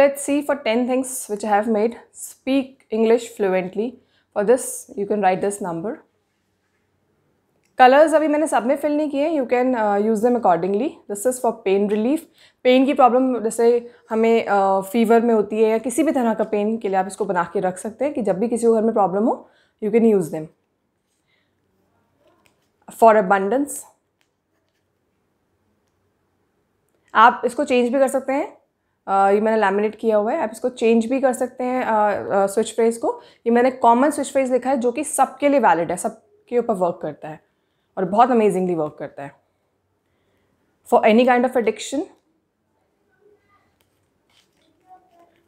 Let's see for 10 things which I have made. Speak English fluently. For this, you can write this number. Colours अभी मैंने सब में fill नहीं किए you can use them accordingly this is for pain relief pain की problem जैसे हमें fever uh, में होती है या किसी भी तरह का पेन के लिए आप इसको बना के रख सकते हैं कि जब भी किसी को घर में प्रॉब्लम हो you can use them for abundance आप इसको चेंज भी कर सकते हैं ये मैंने लैमिनेट किया हुआ है। आप इसको चेंज भी कर सकते हैं स्विच फ्रेज को। ये मैंने कॉमन स्विच फ्रेज लिखा है जो कि सबके लिए वैलिड है, सबके ऊपर वर्क करता है और बहुत अमेजिंगली वर्क करता है। For any kind of addiction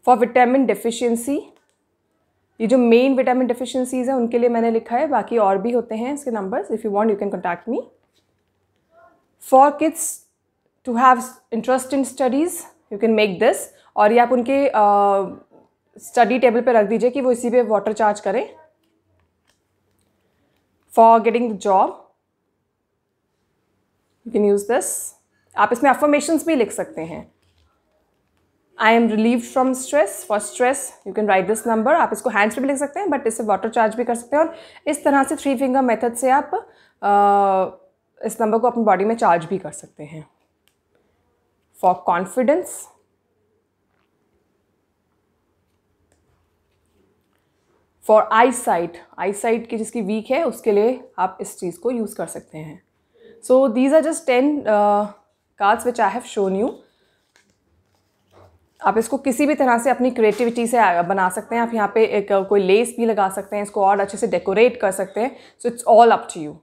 for vitamin deficiency ये जो मेन विटामिन डिफिशियंसीज हैं, उनके लिए मैंने लिखा है। बाकी और भी होते हैं इसके numbers if you want you can contact me for kids to have interest in studies you can make this और ये आप उनके स्टडी टेबल पे रख दीजिए कि वो इसी पे वाटर चार्ज करें। For getting the job you can use this आप इसमें अफर्मेशंस भी लिख सकते हैं। I am relieve from stress for stress you can write this number आप इसको हैंड्स पे भी लिख सकते हैं बट इससे वाटर चार्ज भी कर सकते हैं। और इस तरह से थ्री फिंगर मेथड से आप आ, इस नंबर को अपनी बॉडी में चार्ज भी कर सकते हैं। For confidence. For eyesight eyesight की जिसकी वीक है, उसके लिए आप इस चीज़ को यूज़ कर सकते हैं। So these are just ten cards which I have shown you आप इसको किसी भी तरह से अपनी क्रिएटिविटी से बना सकते हैं। आप यहाँ पे एक कोई लेस भी लगा सकते हैं, इसको और अच्छे से डेकोरेट कर सकते हैं। So it's all up to you